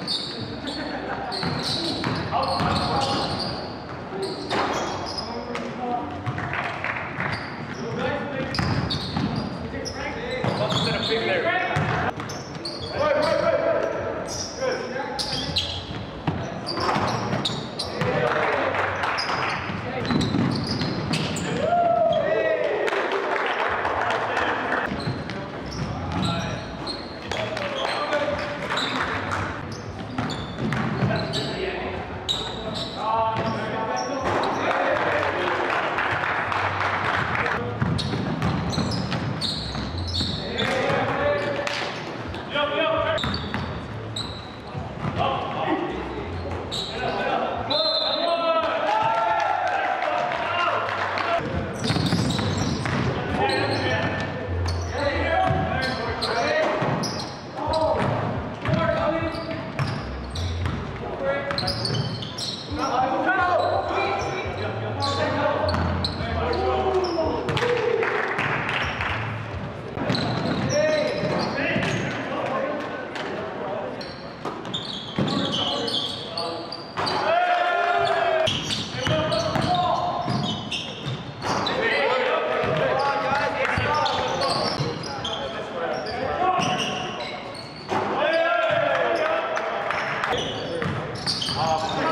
Thank you. Um,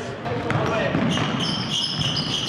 です。